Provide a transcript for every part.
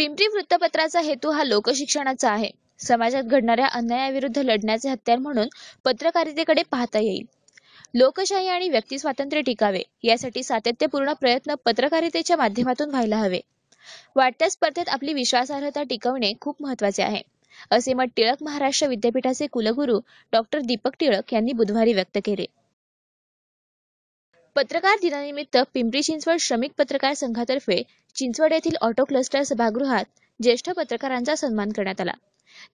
पिंपरी वृत्तपत्राचा हेतू हा लोकशिक्षणाचा आहे. समाजात घडणाऱ्या अन्यायाविरुद्ध लढण्याचे हत्यार म्हणून पत्रकारितेकडे पाहता येईल. लोकशाही आणि व्यक्ती स्वातंत्र्य टिकावे यासाठी सातत्यपूर्ण प्रयत्न पत्रकारितेच्या माध्यमातून व्हायला हवे. वाढत्या स्पर्धेत आपली विश्वासार्हता टिकवणे खूप महत्त्वाचे आहे. असे मत टिळक महाराष्ट्र विद्यापीठाचे कुलगुरू डॉक्टर दीपक टिळक यांनी बुधवारी व्यक्त केले. पत्रकार दिनानिमित्त पिंपरी चिंचवड श्रमिक पत्रकार संघातर्फे चिंचवड येथील ऑटो क्लस्टर सभागृहात ज्येष्ठ पत्रकारांचा सन्मान करण्यात आला.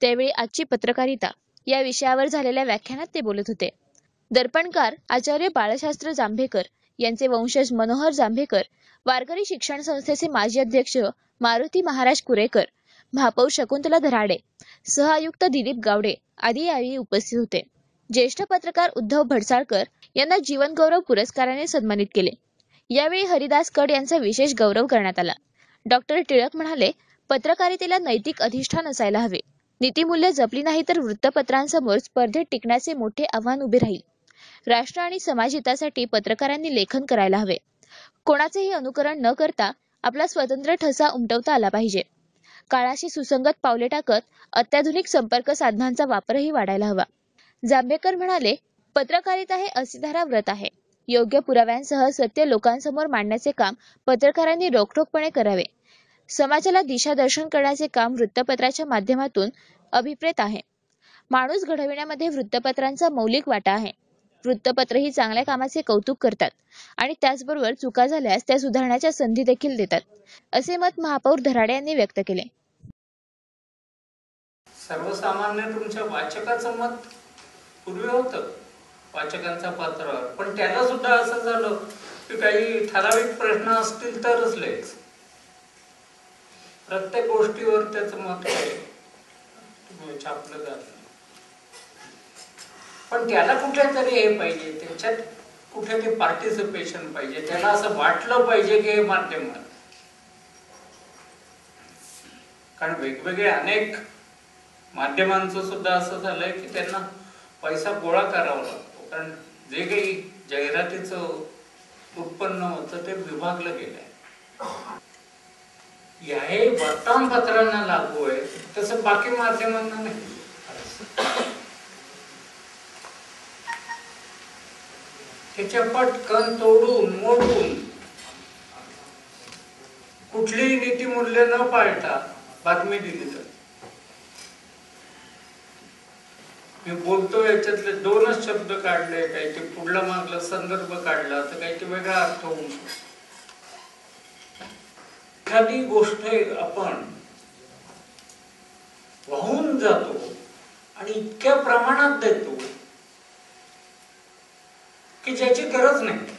त्यावेळी आजची पत्रकारिता या विषयावर झालेल्या व्याख्यानात ते बोलत होते. दर्पणकार आचार्य बाळशास्त्र जांभेकर यांचे वंशज मनोहर जांभेकर वारकरी शिक्षण संस्थेचे माजी अध्यक्ष मारुती महाराज कुरेकर महापौर शकुंतला धराडे सहआयुक्त दिलीप गावडे आदी यावेळी उपस्थित होते. ज्येष्ठ पत्रकार उद्धव भडसाळकर यांना जीवनगौरव पुरस्काराने सन्मानित केले. यावेळी हरिदास कड यांचा विशेष गौरव करण्यात आला. डॉक्टर टिळक म्हणाले पत्रकारितेला नैतिक अधिष्ठान असायला हवे. नीतिमूल्य जपली नाही तर वृत्तपत्रांसमोर स्पर्धेत टिकण्याचे मोठे आव्हान उभे राहील. राष्ट्र आणि समाज हितासाठी पत्रकारांनी लेखन करायला हवे. कोणाचेही अनुकरण न करता आपला स्वतंत्र ठसा उमटवता आला पाहिजे. काळाशी सुसंगत पावले टाकत अत्याधुनिक संपर्क साधनांचा वापरही वाढायला हवा. जांभेकर म्हणाले पत्रकारिता हे असिधारा व्रत आहे. योग्य पुराव्यांसह सत्य लोकांसमोर मांडण्याचे काम पत्रकारांनी रोखठोकपणे करावे. समाजाला दिशादर्शन करण्याचे काम वृत्तपत्राच्या माध्यमातून अभिप्रेत आहे. माणूस घडविण्यामध्ये वृत्तपत्रांचा मौलिक वाटा आहे. वृत्तपत्र ही चांगल्या कामाचे कौतुक करतात आणि त्याचबरोबर चुका झाल्यास त्या सुधारण्याच्या संधी देखील देतात. असे मत महापौर धराडे यांनी व्यक्त केले. सर्वसामान्य तुमच्या वाचकाचं मत पूर्वी होतं. वाचकांचा पात्रावर पण त्याला सुद्धा असं झालं की काही ठराविक प्रश्न असतील तरच लेख प्रत्येक गोष्टीवर त्याच मत छापलं जात पण त्याला कुठेतरी हे पाहिजे. त्याच्यात कुठे ते पार्टिसिपेशन पाहिजे. त्याला असं वाटलं पाहिजे की हे माध्यम कारण वेगवेगळे अनेक माध्यमांचं सुद्धा असं झालंय की त्यांना पैसा गोळा करावा लागतो. कारण जे काही जाहिरातीचं उत्पन्न होतं ते विभागलं गेलंय. हे वर्तमानपत्रांना लागू आहे तसं बाकी माध्यमांना नाही. त्याच्या पटकन तोडून मोडून कुठलीही नीतिमूल्य न पाळता बातमी दिली जाते. मी बोलतो याच्यातले दोनच शब्द काढले काही ते पुढला मागला संदर्भ काढला तर काही ते वेगळा अर्थ होऊ शकतो एखादी गोष्ट आपण वाहून जातो आणि इतक्या प्रमाणात देतो की ज्याची गरज नाही.